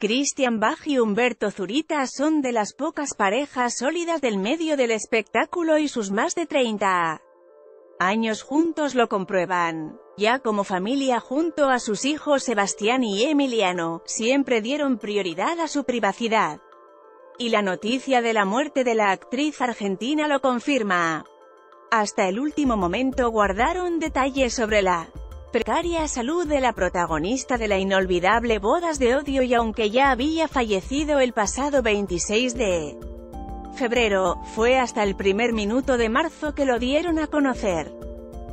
Christian Bach y Humberto Zurita son de las pocas parejas sólidas del medio del espectáculo y sus más de 30 años juntos lo comprueban. Ya como familia junto a sus hijos Sebastián y Emiliano, siempre dieron prioridad a su privacidad. Y la noticia de la muerte de la actriz argentina lo confirma. Hasta el último momento guardaron detalles sobre la precaria salud de la protagonista de la inolvidable Bodas de Odio y aunque ya había fallecido el pasado 26 de febrero, fue hasta el primer minuto de marzo que lo dieron a conocer.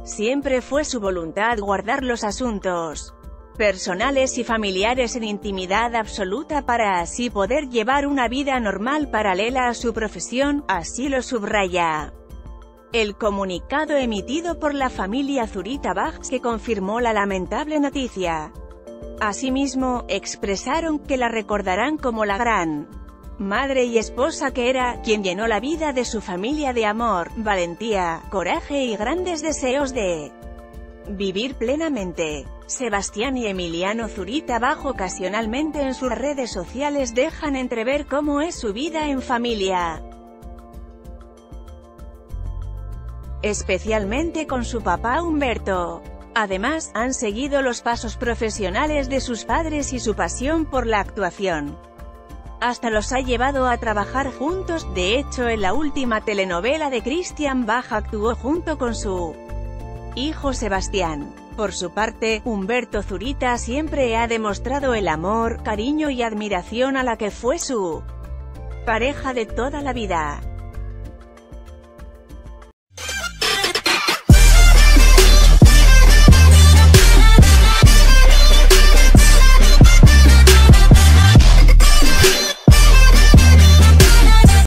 Siempre fue su voluntad guardar los asuntos personales y familiares en intimidad absoluta para así poder llevar una vida normal paralela a su profesión, así lo subraya. El comunicado emitido por la familia Zurita Bach que confirmó la lamentable noticia. Asimismo, expresaron que la recordarán como la gran madre y esposa que era, quien llenó la vida de su familia de amor, valentía, coraje y grandes deseos de vivir plenamente. Sebastián y Emiliano Zurita Bach ocasionalmente en sus redes sociales dejan entrever cómo es su vida en familia. Especialmente con su papá Humberto. Además, han seguido los pasos profesionales de sus padres y su pasión por la actuación. Hasta los ha llevado a trabajar juntos, de hecho en la última telenovela de Christian Bach actuó junto con su hijo Sebastián. Por su parte, Humberto Zurita siempre ha demostrado el amor, cariño y admiración a la que fue su pareja de toda la vida.